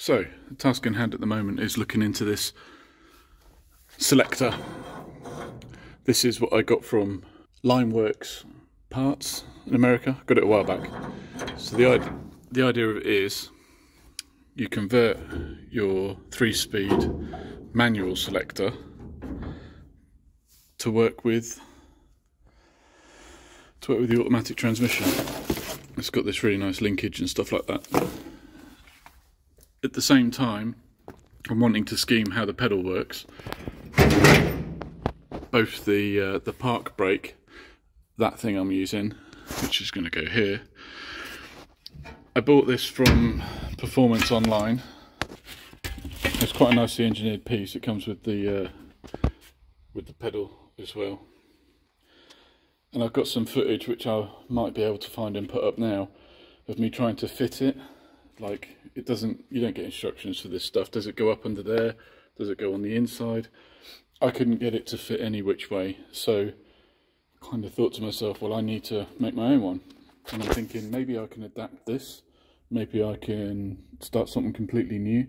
So, the task in hand at the moment is looking into this selector. This is what I got from Limeworks Parts in America. Got it a while back. So the, the idea of it is you convert your three-speed manual selector to work with to work with the automatic transmission. It's got this really nice linkage and stuff like that at the same time, I'm wanting to scheme how the pedal works. Both the uh, the park brake, that thing I'm using, which is going to go here. I bought this from Performance Online. It's quite a nicely engineered piece. It comes with the uh, with the pedal as well. And I've got some footage which I might be able to find and put up now of me trying to fit it like it doesn't you don't get instructions for this stuff. Does it go up under there? Does it go on the inside? I couldn't get it to fit any which way. So I kind of thought to myself well I need to make my own one. And I'm thinking maybe I can adapt this. Maybe I can start something completely new.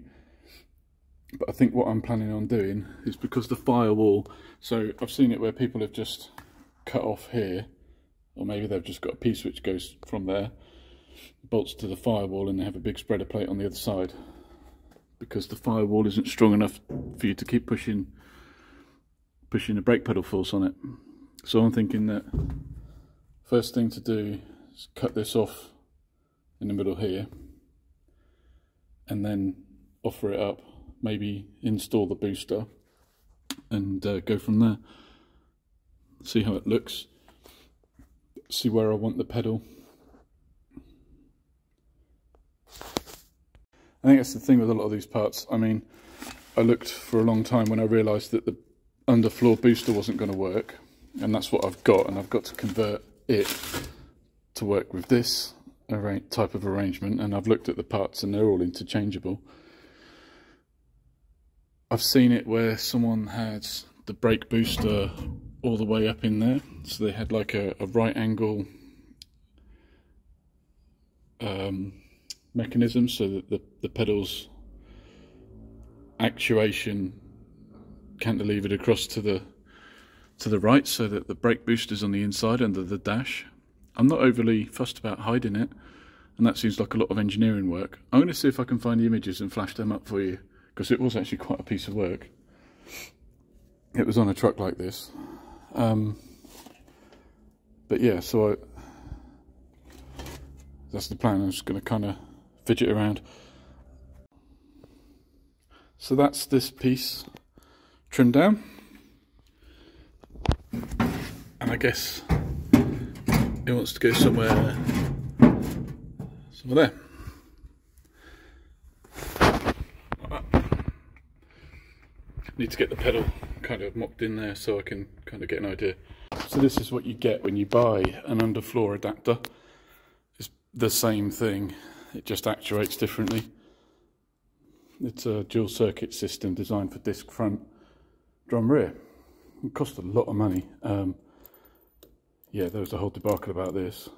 But I think what I'm planning on doing is because the firewall so I've seen it where people have just cut off here or maybe they've just got a piece which goes from there bolts to the firewall and they have a big spreader plate on the other side because the firewall isn't strong enough for you to keep pushing pushing the brake pedal force on it. So I'm thinking that first thing to do is cut this off in the middle here and then offer it up, maybe install the booster and uh, go from there. See how it looks, see where I want the pedal I think that's the thing with a lot of these parts. I mean, I looked for a long time when I realised that the underfloor booster wasn't going to work, and that's what I've got, and I've got to convert it to work with this type of arrangement, and I've looked at the parts and they're all interchangeable. I've seen it where someone had the brake booster all the way up in there, so they had like a, a right angle um, mechanism so that the, the pedals actuation cantilevered across to the to the right so that the brake booster's on the inside under the dash. I'm not overly fussed about hiding it and that seems like a lot of engineering work. I'm going to see if I can find the images and flash them up for you because it was actually quite a piece of work. It was on a truck like this. Um, but yeah, so I, that's the plan. I'm just going to kind of fidget around. So that's this piece trimmed down. And I guess it wants to go somewhere, somewhere there. Need to get the pedal kind of mocked in there so I can kind of get an idea. So this is what you get when you buy an underfloor adapter. It's the same thing it just actuates differently. It's a dual circuit system designed for disc front, drum rear. It cost a lot of money. Um, yeah, there was a whole debacle about this,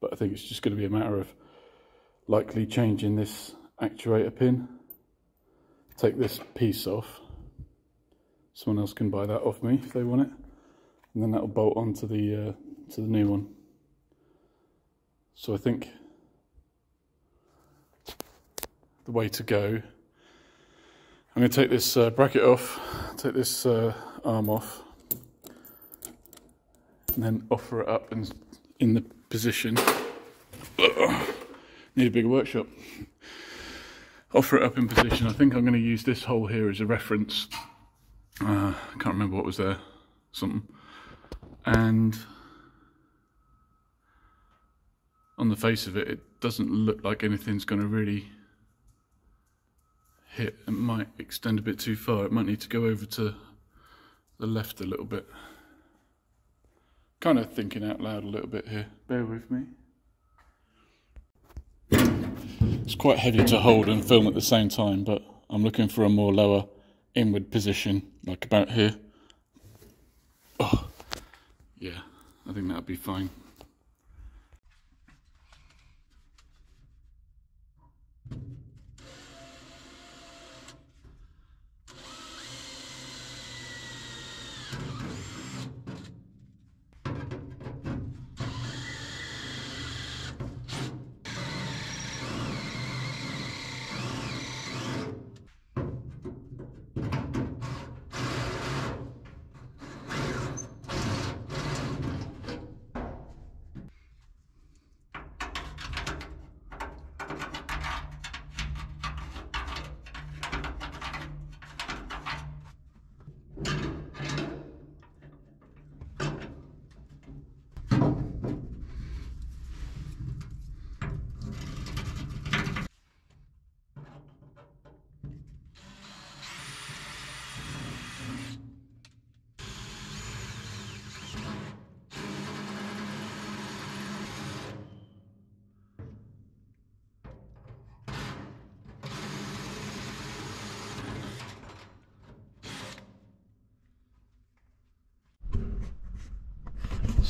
but I think it's just going to be a matter of likely changing this actuator pin. Take this piece off. Someone else can buy that off me if they want it, and then that'll bolt onto the uh, to the new one. So I think the way to go. I'm going to take this uh, bracket off, take this uh, arm off, and then offer it up and in the position. Need a bigger workshop. Offer it up in position. I think I'm going to use this hole here as a reference. Uh, I can't remember what was there. Something. And on the face of it, it doesn't look like anything's going to really hit it might extend a bit too far. It might need to go over to the left a little bit. Kind of thinking out loud a little bit here. Bear with me. It's quite heavy to hold and film at the same time, but I'm looking for a more lower inward position, like about here. Oh, yeah, I think that'll be fine.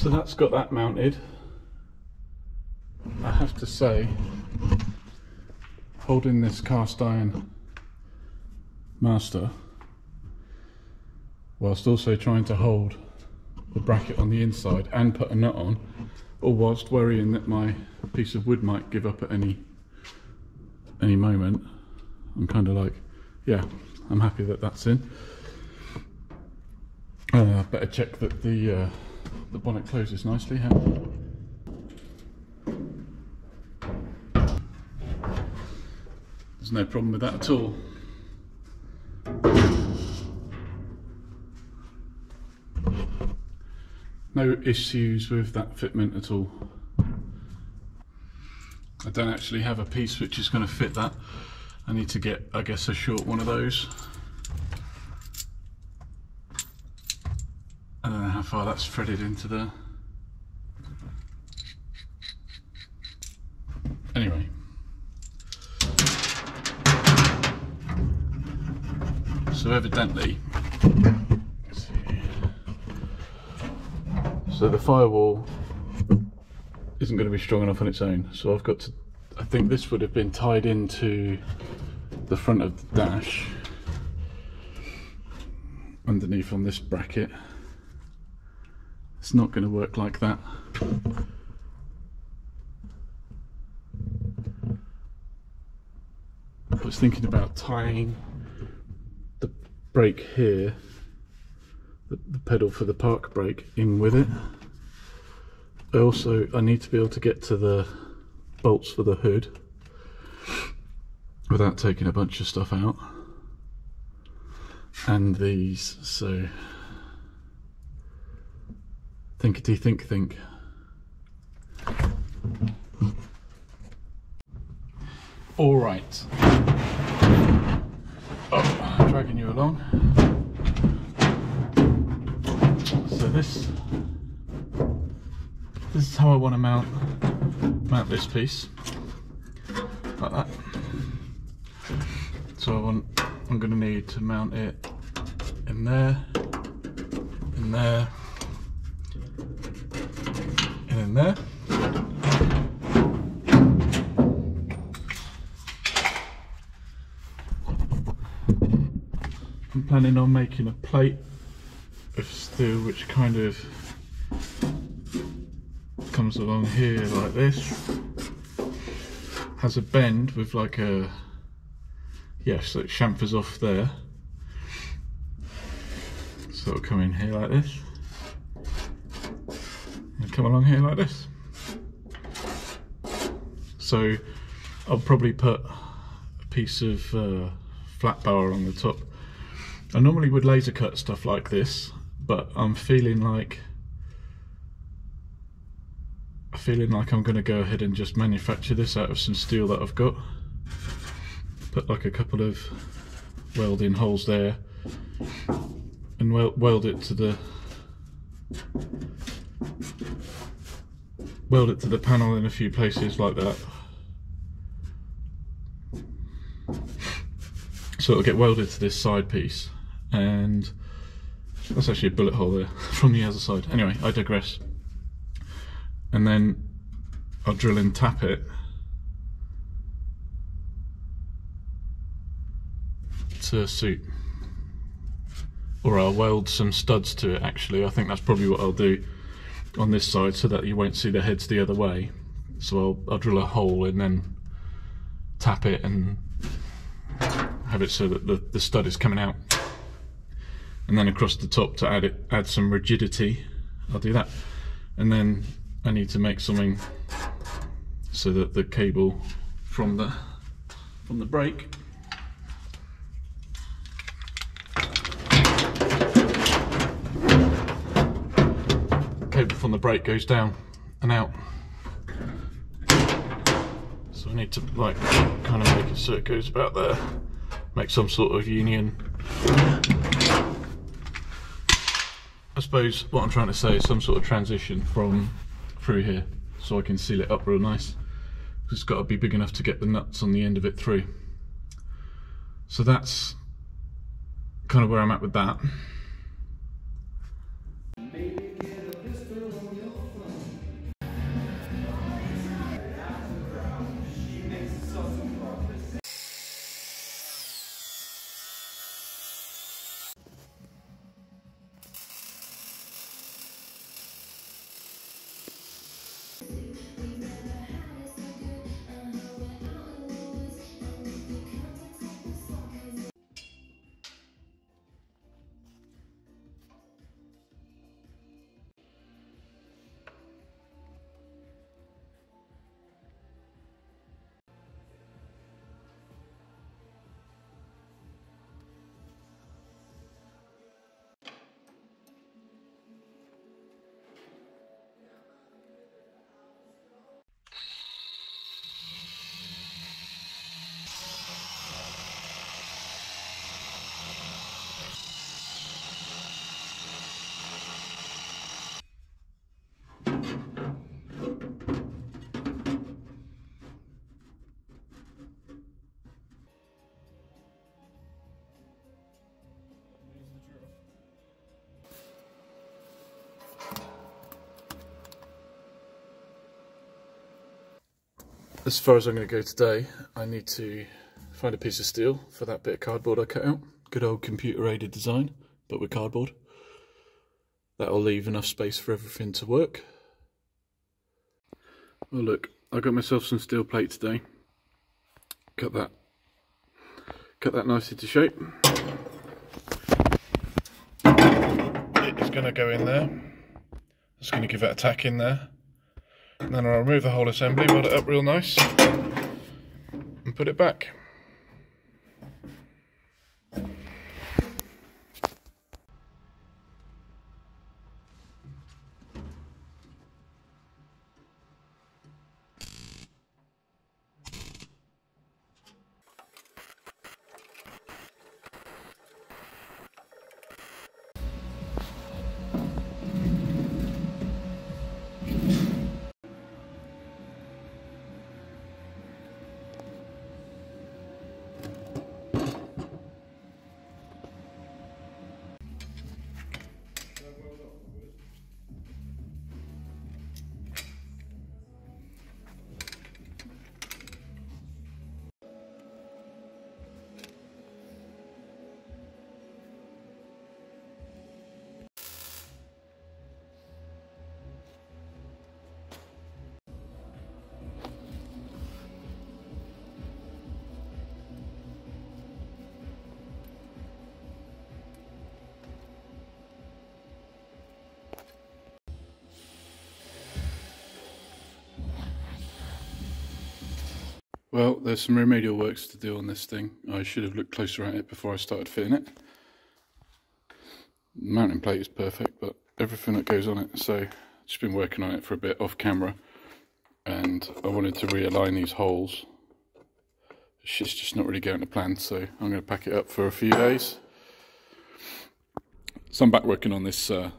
So that's got that mounted. I have to say, holding this cast iron master, whilst also trying to hold the bracket on the inside and put a nut on, or whilst worrying that my piece of wood might give up at any any moment, I'm kind of like, yeah, I'm happy that that's in. Uh, better check that the uh, the bonnet closes nicely. There's no problem with that at all. No issues with that fitment at all. I don't actually have a piece which is going to fit that. I need to get, I guess, a short one of those. I don't know how far that's threaded into the... Anyway. So evidently, so the firewall isn't going to be strong enough on its own. So I've got to, I think this would have been tied into the front of the dash underneath on this bracket. It's not going to work like that. I was thinking about tying the brake here, the, the pedal for the park brake in with it. I also, I need to be able to get to the bolts for the hood without taking a bunch of stuff out. And these, so thinkety think think. All right. Oh, dragging you along. So this this is how I want to mount mount this piece like that so I want I'm going to need to mount it in there in there in there I'm planning on making a plate of steel which kind of comes along here like this. Has a bend with like a yes so it chamfers off there. So it'll come in here like this come along here like this so I'll probably put a piece of uh, flat bar on the top I normally would laser cut stuff like this but I'm feeling like feeling like I'm going to go ahead and just manufacture this out of some steel that I've got. Put like a couple of welding holes there and weld, weld it to the weld it to the panel in a few places like that. So it'll get welded to this side piece. And that's actually a bullet hole there from the other side. Anyway, I digress. And then I'll drill and tap it. To suit. Or I'll weld some studs to it actually. I think that's probably what I'll do on this side so that you won't see the heads the other way. So I'll, I'll drill a hole and then tap it and have it so that the, the stud is coming out. And then across the top to add it add some rigidity I'll do that. And then I need to make something so that the cable from the from the brake from the brake goes down and out so I need to like kind of make it so it goes about there make some sort of union I suppose what I'm trying to say is some sort of transition from through here so I can seal it up real nice. It's got to be big enough to get the nuts on the end of it through. So that's kind of where I'm at with that. As far as I'm going to go today, I need to find a piece of steel for that bit of cardboard I cut out. Good old computer aided design, but with cardboard. That'll leave enough space for everything to work. Well look, I got myself some steel plate today. Cut that cut that nicely to shape. It is going to go in there. Just going to give it a tack in there. And then I'll remove the whole assembly, weld it up real nice, and put it back. Well, there's some remedial works to do on this thing. I should have looked closer at it before I started fitting it. mounting plate is perfect, but everything that goes on it, so just been working on it for a bit off camera. And I wanted to realign these holes. Shit's just not really going to plan, so I'm going to pack it up for a few days. So I'm back working on this uh,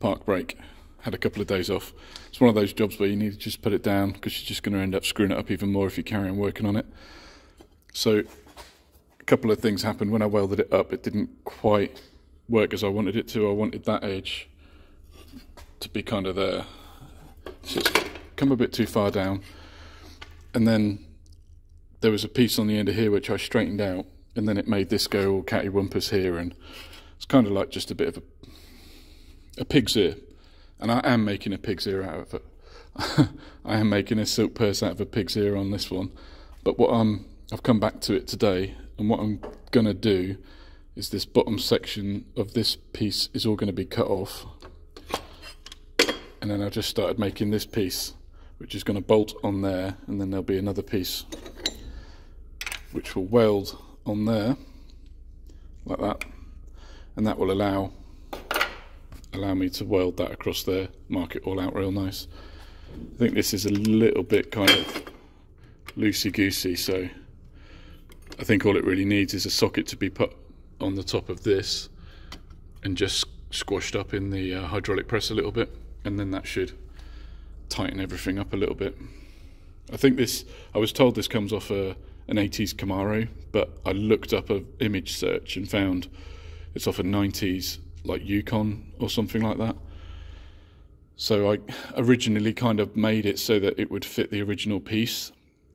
park brake had a couple of days off. It's one of those jobs where you need to just put it down because you're just going to end up screwing it up even more if you carry on working on it. So a couple of things happened when I welded it up. It didn't quite work as I wanted it to. I wanted that edge to be kind of there. So it's come a bit too far down. And then there was a piece on the end of here which I straightened out and then it made this go all cattywampus here and it's kind of like just a bit of a, a pig's ear and I am making a pig's ear out of it. I am making a silk purse out of a pig's ear on this one. But what I'm, I've come back to it today, and what I'm going to do is this bottom section of this piece is all going to be cut off. And then I just started making this piece, which is going to bolt on there, and then there'll be another piece which will weld on there, like that. And that will allow allow me to weld that across there, mark it all out real nice. I think this is a little bit kind of loosey-goosey, so I think all it really needs is a socket to be put on the top of this and just squashed up in the uh, hydraulic press a little bit, and then that should tighten everything up a little bit. I think this, I was told this comes off a, an 80s Camaro, but I looked up a image search and found it's off a 90s like Yukon or something like that. So I originally kind of made it so that it would fit the original piece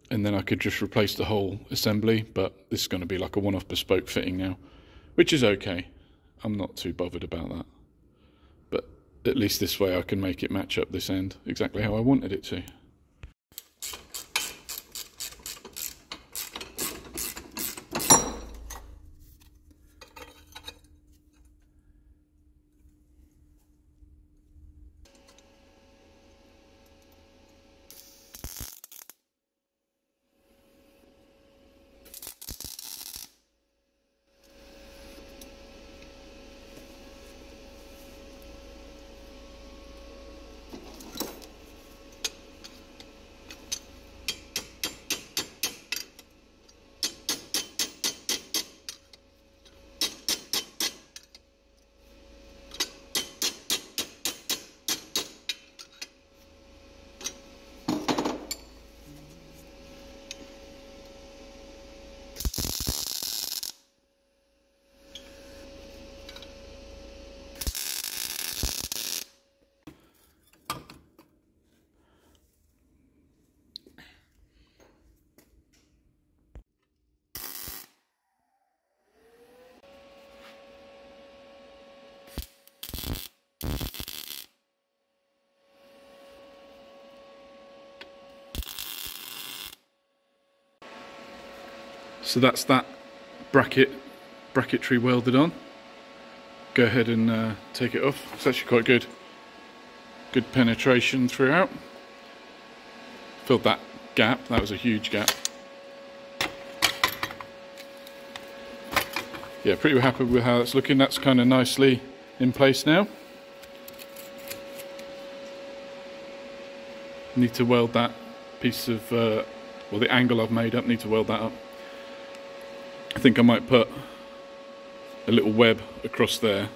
and then I could just replace the whole assembly, but this is going to be like a one-off bespoke fitting now, which is okay. I'm not too bothered about that. But at least this way I can make it match up this end exactly how I wanted it to. So that's that bracket, bracketry welded on. Go ahead and uh, take it off. It's actually quite good. Good penetration throughout. Filled that gap, that was a huge gap. Yeah, pretty happy with how it's looking. That's kind of nicely in place now. Need to weld that piece of, uh, well the angle I've made up, need to weld that up. I think I might put a little web across there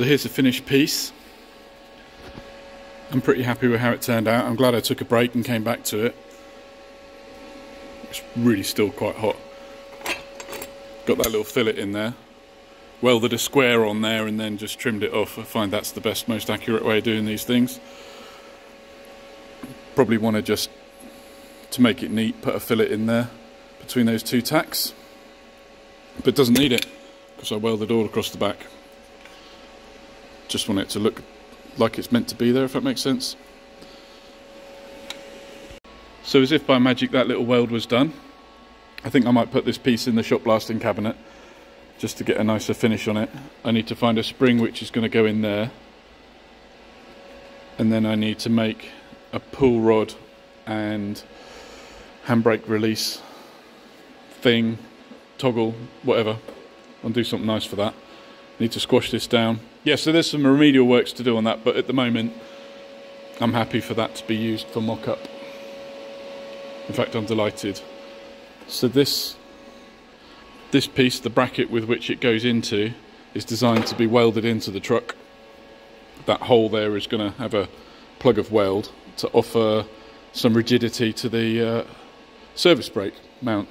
So here's the finished piece. I'm pretty happy with how it turned out. I'm glad I took a break and came back to it. It's really still quite hot. Got that little fillet in there. Welded a square on there and then just trimmed it off. I find that's the best, most accurate way of doing these things. Probably want to just, to make it neat, put a fillet in there between those two tacks. But doesn't need it because I welded all across the back just want it to look like it's meant to be there, if that makes sense. So as if by magic that little weld was done, I think I might put this piece in the shot blasting cabinet just to get a nicer finish on it. I need to find a spring which is going to go in there. And then I need to make a pull rod and handbrake release thing, toggle, whatever. I'll do something nice for that. Need to squash this down. Yeah, so there's some remedial works to do on that, but at the moment, I'm happy for that to be used for mock-up. In fact, I'm delighted. So this, this piece, the bracket with which it goes into, is designed to be welded into the truck. That hole there is going to have a plug of weld to offer some rigidity to the uh, service brake mount.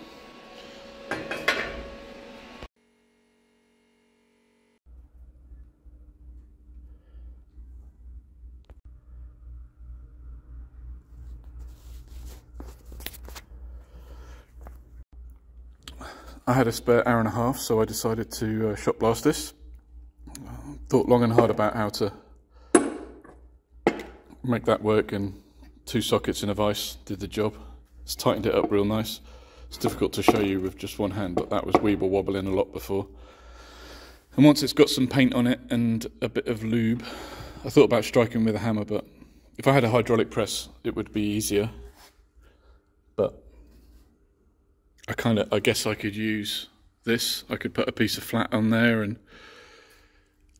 I had a spare hour and a half, so I decided to uh, shot blast this. Thought long and hard about how to make that work, and two sockets in a vise did the job. It's tightened it up real nice. It's difficult to show you with just one hand, but that was weeble wobbling a lot before. And once it's got some paint on it and a bit of lube, I thought about striking with a hammer, but if I had a hydraulic press, it would be easier. But I kind of, I guess I could use this. I could put a piece of flat on there and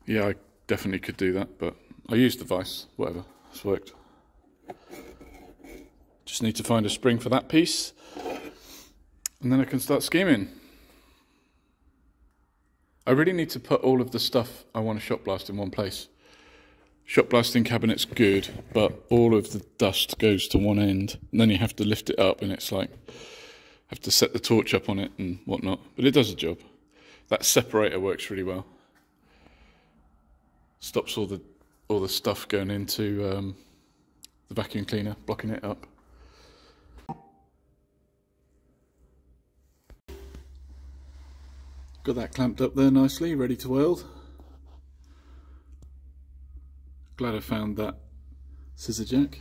yeah, I definitely could do that, but I used the vise, whatever, it's worked. Just need to find a spring for that piece and then I can start scheming. I really need to put all of the stuff I want to shot blast in one place. Shot blasting cabinet's good, but all of the dust goes to one end, and then you have to lift it up, and it's like have to set the torch up on it and whatnot, but it does the job. That separator works really well. Stops all the all the stuff going into um, the vacuum cleaner, blocking it up. Got that clamped up there nicely, ready to weld. Glad I found that scissor jack.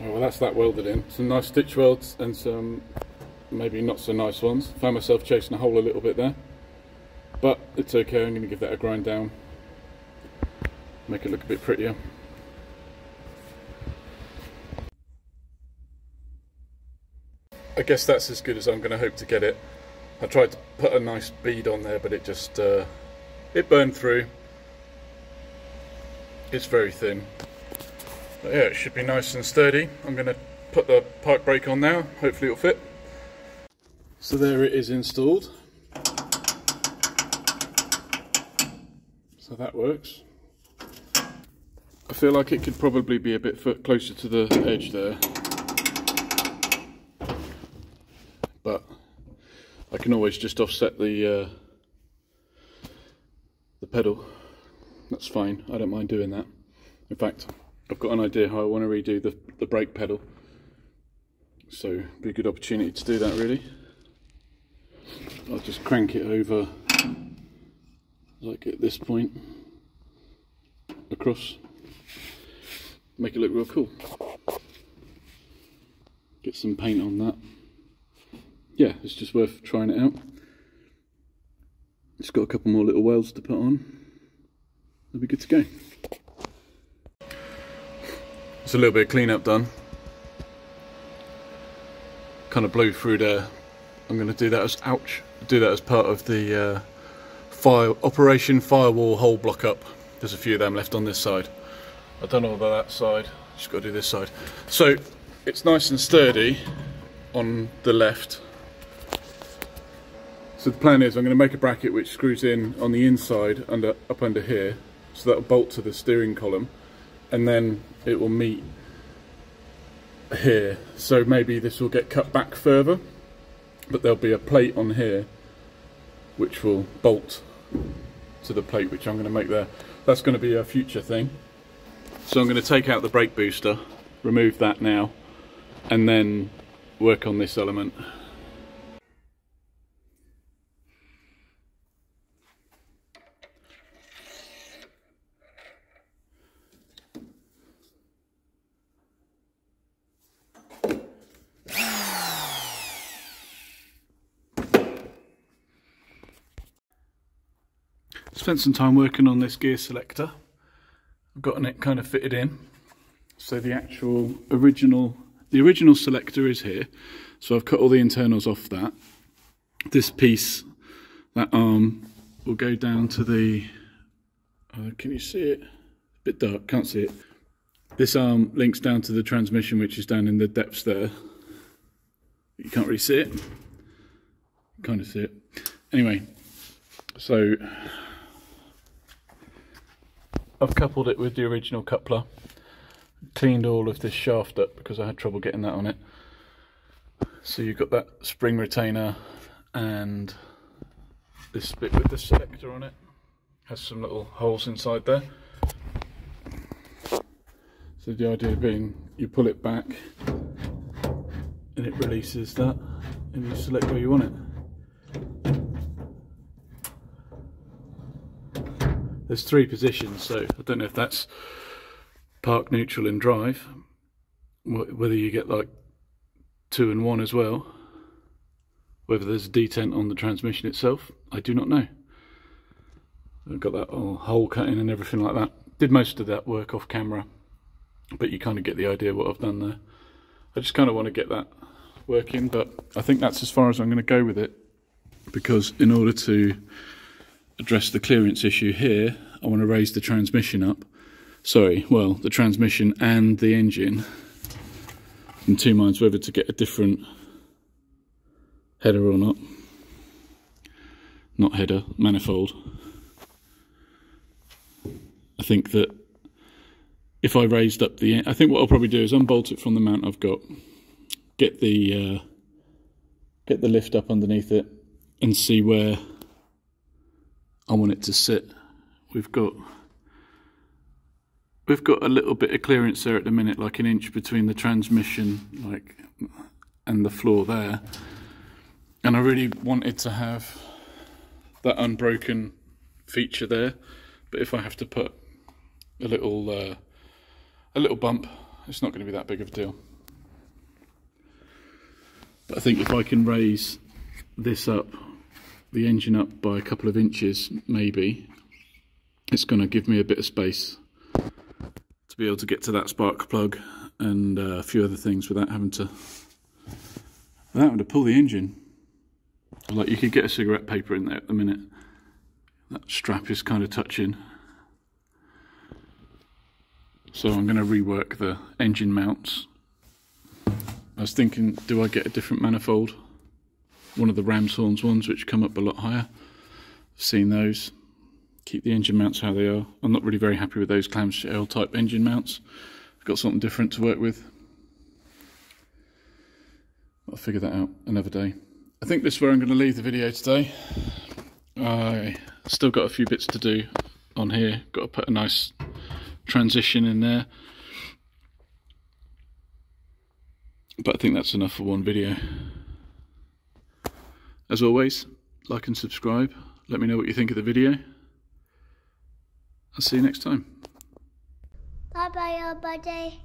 Well, that's that welded in. Some nice stitch welds and some maybe not so nice ones. Found myself chasing a hole a little bit there. But it's okay, I'm going to give that a grind down. Make it look a bit prettier. I guess that's as good as I'm going to hope to get it. I tried to put a nice bead on there, but it just, uh, it burned through. It's very thin. But yeah, it should be nice and sturdy. I'm going to put the park brake on now. Hopefully it'll fit. So there it is installed. So that works. I feel like it could probably be a bit closer to the edge there. But I can always just offset the uh, the pedal. That's fine, I don't mind doing that. In fact, I've got an idea how I want to redo the, the brake pedal. So, be a good opportunity to do that really. I'll just crank it over like at this point across. Make it look real cool. Get some paint on that. Yeah it's just worth trying it out. It's got a couple more little welds to put on. It'll be good to go it's a little bit of cleanup done. Kind of blew through there. I'm going to do that as ouch do that as part of the uh, fire operation firewall hole block up. There's a few of them left on this side. I don't know about that side. Just got to do this side. So it's nice and sturdy on the left. So the plan is I'm going to make a bracket which screws in on the inside under up under here. So that'll bolt to the steering column and then it will meet here so maybe this will get cut back further but there'll be a plate on here which will bolt to the plate which I'm going to make there. That's going to be a future thing. So I'm going to take out the brake booster, remove that now, and then work on this element. Spent some time working on this gear selector. I've gotten it kind of fitted in. So the actual original, the original selector is here. So I've cut all the internals off that. This piece, that arm, will go down to the, uh, can you see it? A bit dark, can't see it. This arm links down to the transmission, which is down in the depths there. You can't really see it. Kind of see it. Anyway, so I've coupled it with the original coupler, cleaned all of this shaft up because I had trouble getting that on it. So you've got that spring retainer and this bit with the selector on it. Has some little holes inside there. So the idea being you pull it back and it releases that and you select where you want it. There's three positions so I don't know if that's park neutral and drive whether you get like two and one as well whether there's a detent on the transmission itself I do not know. I've got that whole hole cutting and everything like that. Did most of that work off camera but you kind of get the idea what I've done there. I just kind of want to get that working but I think that's as far as I'm going to go with it because in order to address the clearance issue here, I want to raise the transmission up. Sorry, well, the transmission and the engine. In two minds whether to get a different header or not. Not header, manifold. I think that if I raised up the, I think what I'll probably do is unbolt it from the mount I've got, get the uh, get the lift up underneath it, and see where I want it to sit. We've got we've got a little bit of clearance there at the minute, like an inch between the transmission like and the floor there. And I really wanted to have that unbroken feature there. But if I have to put a little uh, a little bump, it's not going to be that big of a deal. But I think if I can raise this up, the engine up by a couple of inches, maybe, it's going to give me a bit of space to be able to get to that spark plug and uh, a few other things without having to without having to pull the engine. Like you could get a cigarette paper in there at the minute. That strap is kind of touching. So I'm going to rework the engine mounts. I was thinking, do I get a different manifold? One of the Ramshorns ones, which come up a lot higher. I've seen those. Keep the engine mounts how they are. I'm not really very happy with those clamshell type engine mounts. I've got something different to work with. I'll figure that out another day. I think this is where I'm going to leave the video today. I still got a few bits to do on here. Got to put a nice transition in there. But I think that's enough for one video. As always, like and subscribe. Let me know what you think of the video. I'll see you next time. Bye bye, everybody.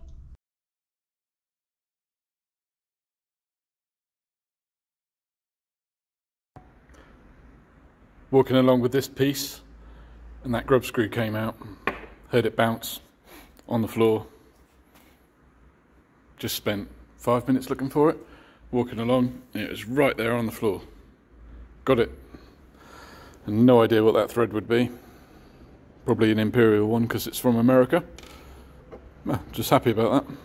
Walking along with this piece, and that grub screw came out. Heard it bounce on the floor. Just spent five minutes looking for it. Walking along, it was right there on the floor. Got it. No idea what that thread would be. Probably an Imperial one because it's from America. Just happy about that.